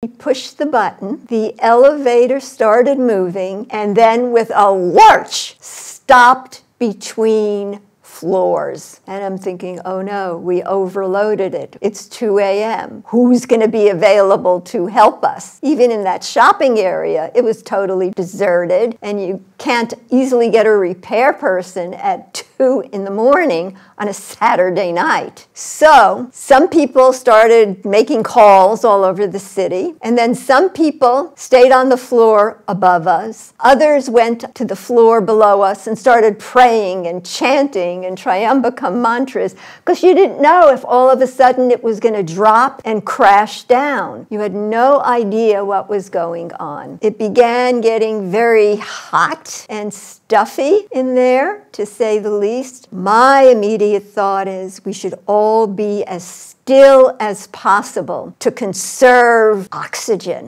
He pushed the button, the elevator started moving, and then with a lurch, stopped between floors. And I'm thinking, oh no, we overloaded it. It's 2 a.m. Who's going to be available to help us? Even in that shopping area, it was totally deserted, and you can't easily get a repair person at 2 in the morning on a Saturday night. So some people started making calls all over the city, and then some people stayed on the floor above us. Others went to the floor below us and started praying and chanting and Tryambakam mantras because you didn't know if all of a sudden it was going to drop and crash down. You had no idea what was going on. It began getting very and stuffy in there, to say the least. My immediate thought is we should all be as still as possible to conserve oxygen.